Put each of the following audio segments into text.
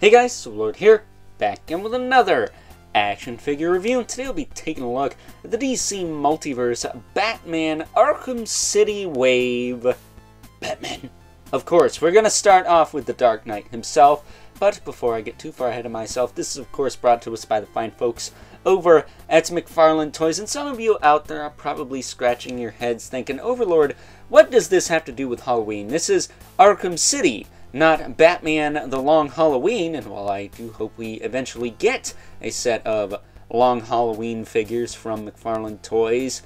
Hey guys, Overlord here, back again with another action figure review, and today we'll be taking a look at the DC Multiverse Batman Arkham City Wave Batman. Of course, we're going to start off with the Dark Knight himself, but before I get too far ahead of myself, this is of course brought to us by the fine folks over at McFarlane Toys, and some of you out there are probably scratching your heads thinking, Overlord, what does this have to do with Halloween? This is Arkham City not Batman the Long Halloween, and while I do hope we eventually get a set of Long Halloween figures from McFarlane Toys,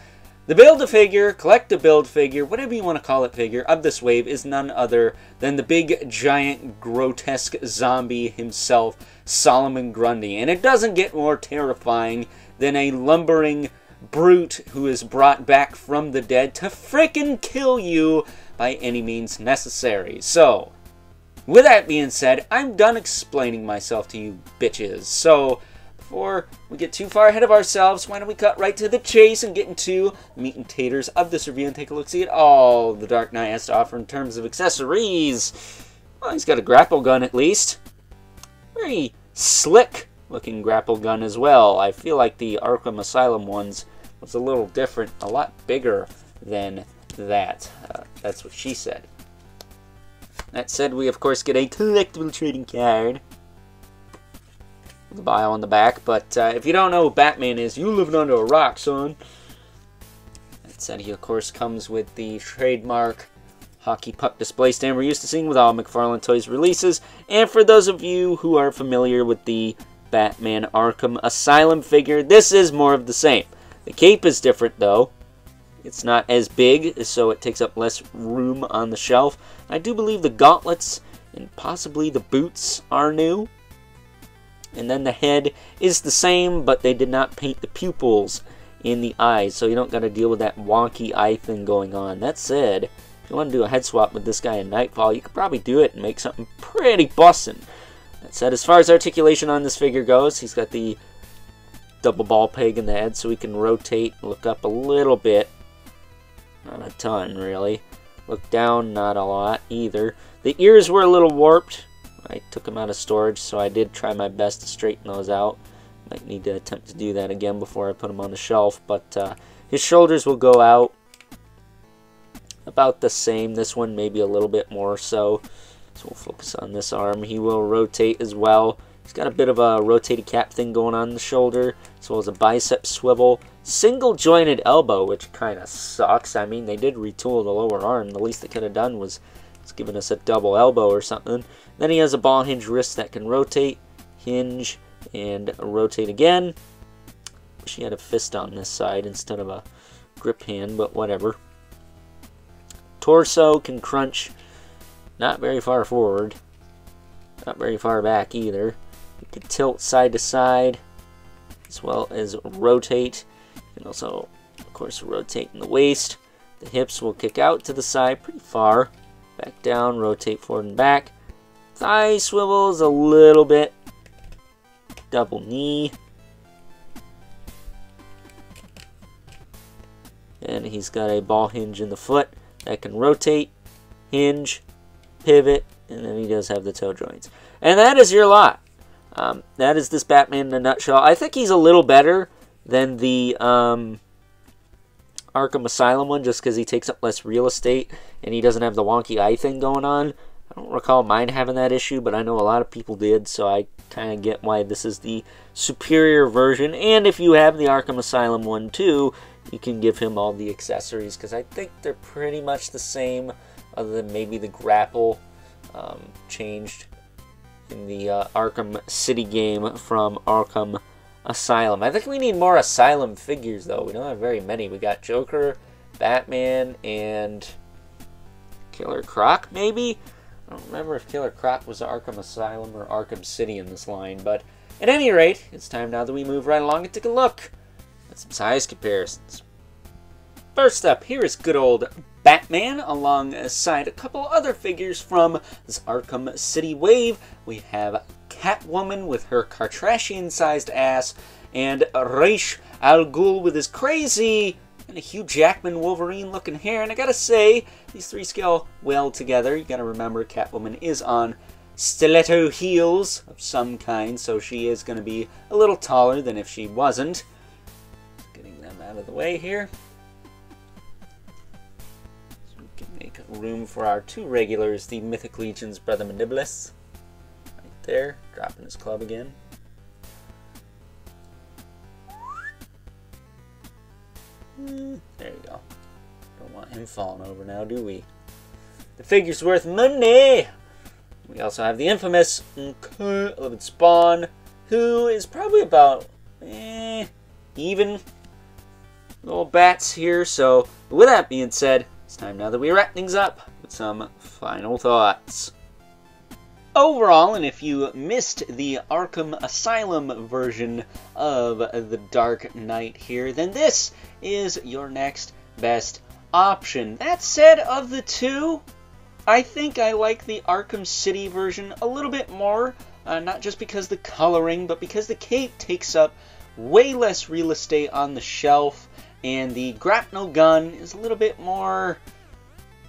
the Build-A-Figure, Collect-A-Build figure, whatever you want to call it figure, of this wave is none other than the big, giant, grotesque zombie himself, Solomon Grundy. And it doesn't get more terrifying than a lumbering brute who is brought back from the dead to frickin' kill you by any means necessary. So, with that being said, I'm done explaining myself to you bitches. So, before we get too far ahead of ourselves, why don't we cut right to the chase and get into meat and taters of this review and take a look-see at all the Dark Knight has to offer in terms of accessories. Well, he's got a grapple gun at least. Very slick looking grapple gun as well. I feel like the Arkham Asylum ones was a little different, a lot bigger than that. Uh, that's what she said. That said, we of course get a collectible trading card. The bio on the back, but uh, if you don't know who Batman is, you living under a rock, son. That said, he of course comes with the trademark hockey puck display stand we're used to seeing with all McFarlane Toys releases. And for those of you who are familiar with the Batman Arkham Asylum figure, this is more of the same. The cape is different though. It's not as big, so it takes up less room on the shelf. I do believe the gauntlets and possibly the boots are new. And then the head is the same, but they did not paint the pupils in the eyes, so you don't got to deal with that wonky eye thing going on. That said, if you want to do a head swap with this guy in Knightfall, you could probably do it and make something pretty bussin'. That said, as far as articulation on this figure goes, he's got the double ball peg in the head, so he can rotate and look up a little bit not a ton, really. Look down, not a lot either. The ears were a little warped. I took them out of storage, so I did try my best to straighten those out. Might need to attempt to do that again before I put them on the shelf, but uh, his shoulders will go out about the same. This one maybe a little bit more so. So we'll focus on this arm. He will rotate as well. He's got a bit of a rotated cap thing going on the shoulder, as well as a bicep swivel. Single jointed elbow, which kind of sucks. I mean, they did retool the lower arm. The least they could have done was, was giving us a double elbow or something. Then he has a ball hinge wrist that can rotate, hinge, and rotate again. Wish he had a fist on this side instead of a grip hand, but whatever. Torso can crunch not very far forward, not very far back either. You can tilt side to side as well as rotate. Also, of course, rotate in the waist. The hips will kick out to the side pretty far. Back down, rotate forward and back. Thigh swivels a little bit. Double knee. And he's got a ball hinge in the foot that can rotate, hinge, pivot, and then he does have the toe joints. And that is your lot. Um, that is this Batman in a nutshell. I think he's a little better than the um, Arkham Asylum one just because he takes up less real estate and he doesn't have the wonky eye thing going on. I don't recall mine having that issue, but I know a lot of people did, so I kind of get why this is the superior version. And if you have the Arkham Asylum one too, you can give him all the accessories because I think they're pretty much the same, other than maybe the grapple um, changed in the uh, Arkham City game from Arkham Asylum. I think we need more Asylum figures, though. We don't have very many. We got Joker, Batman, and Killer Croc, maybe? I don't remember if Killer Croc was Arkham Asylum or Arkham City in this line, but at any rate, it's time now that we move right along and take a look at some size comparisons. First up, here is good old Batman alongside a couple other figures from this Arkham City wave. We have Catwoman with her Kardashian-sized ass, and Ra's al Ghul with his crazy and a Hugh Jackman Wolverine looking hair. And I gotta say, these three scale well together. You gotta remember Catwoman is on stiletto heels of some kind, so she is to be a little taller than if she wasn't. Getting them out of the way here. So we can make room for our two regulars, the Mythic Legion's Brother Mandibulas. There, dropping his club again. There you go. Don't want him falling over now, do we? The figure's worth money! We also have the infamous 11 Spawn, who is probably about eh, even little bats here. So, with that being said, it's time now that we wrap things up with some final thoughts. Overall, and if you missed the Arkham Asylum version of The Dark Knight here, then this is your next best option. That said, of the two, I think I like the Arkham City version a little bit more, uh, not just because the coloring, but because the cape takes up way less real estate on the shelf, and the grapnel gun is a little bit more,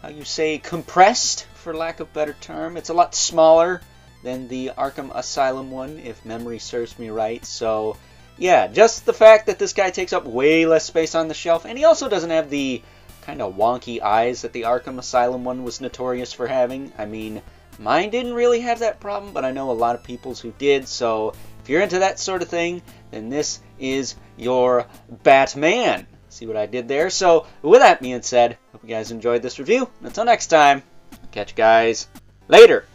how you say, compressed, for lack of better term. It's a lot smaller than the Arkham Asylum one, if memory serves me right, so yeah, just the fact that this guy takes up way less space on the shelf, and he also doesn't have the kind of wonky eyes that the Arkham Asylum one was notorious for having. I mean, mine didn't really have that problem, but I know a lot of people's who did, so if you're into that sort of thing, then this is your Batman. See what I did there? So, with that being said, hope you guys enjoyed this review. Until next time, catch you guys later.